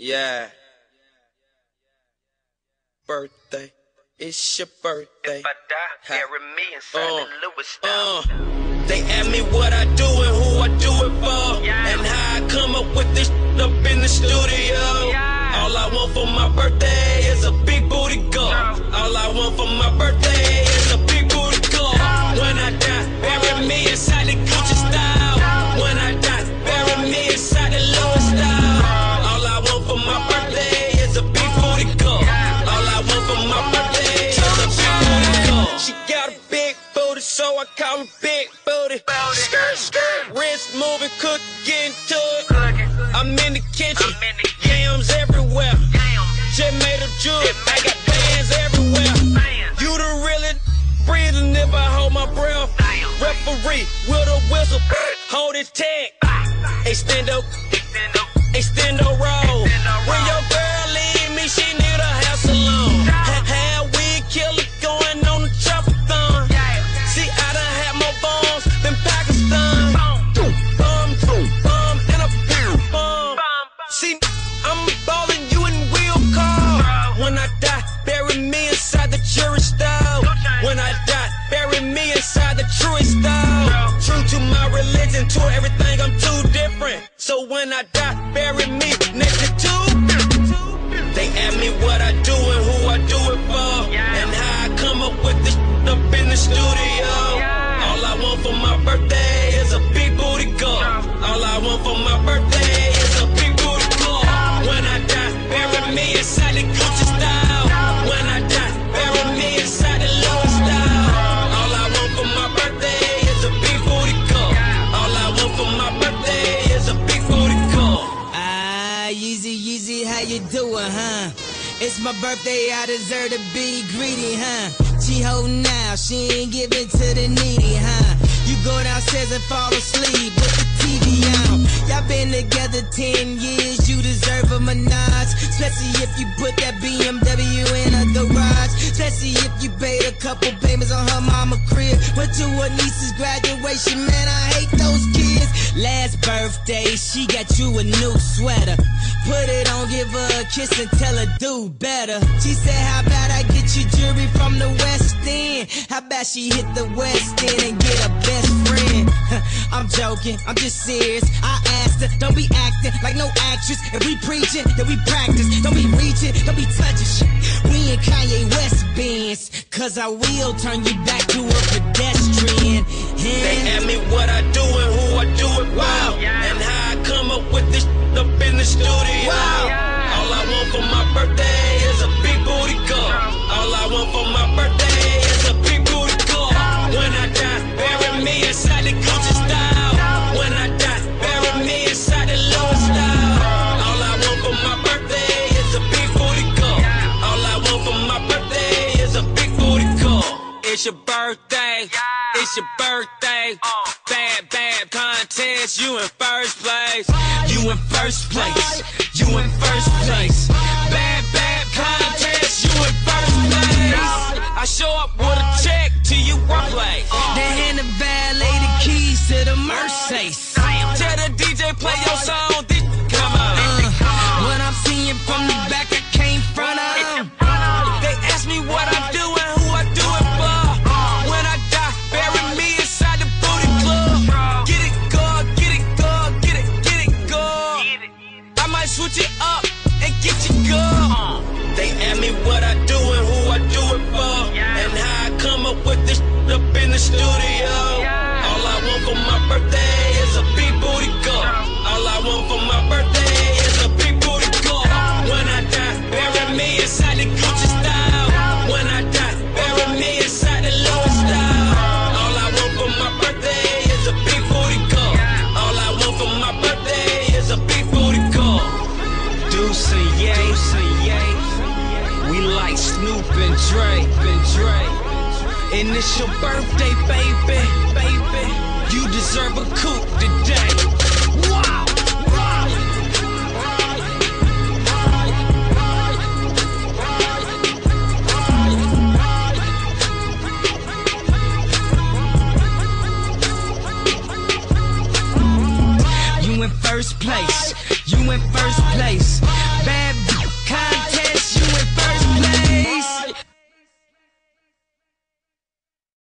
Yeah. Birthday. It's your birthday. If I die, bury me inside Uh, the Louis style. Uh, they ask me what I do and who I do it for. Yeah. And how I come up with this up in the studio. Yeah. All I want for my birthday is a big booty girl. All I want for my birthday I call her big booty. Skirt, skirt, wrist moving, cook, get into it. Cooking. I'm in the kitchen, I'm in the kitchen. yams everywhere. Just made a jewel, I got bands everywhere. You the really breathing if I hold my breath. Referee with a whistle, hold his tag. Extendo, Stand up. extendo roll. When I die, bury me next to two. They ask me what I you doing, huh? It's my birthday, I deserve to be greedy, huh? She holding out, she ain't giving to the needy, huh? You go downstairs and fall asleep with the TV on. Y'all been together 10 years, you deserve a menage. Especially if you put that BMW in a garage. Especially if you paid a couple payments on her mama crib. Went to her niece's graduation, man, I. Last birthday, she got you a new sweater. Put it on, give her a kiss and tell her do better. She said, How about I get you jewelry from the West End? How about she hit the West End and get a best friend? I'm joking, I'm just serious. I asked her, don't be acting like no actress. If we preaching, then we practice. Don't be reaching, don't be touching shit. We in Kanye West bands, cause I will turn you back to a pedestrian. They ask me what I do and who I do it. Wow. And how I come up with this up in the studio. All I want for my birthday is a big booty girl. All I want for my birthday is a big booty girl. When I die, bury me inside the Gucci style. When I die, bury me inside the Louis style. All I want for my birthday is a big booty girl. All I want for my birthday is a big booty girl. It's your birthday. It's your birthday. Uh. Bad, bad contest. You in first place. You in first place. You in first place. Bad, bad contest. You in first place. I show up with a check to your workplace. Then hand the valet the keys to the Mercedes. Switch it up and get you good. They ask me what I do and who I do it for. Yeah. And how I come up with this up in the studio. Like Snoop and Dre, and Dre. And it's your birthday, baby, baby. You deserve a coupe today. You in first place. You in first place.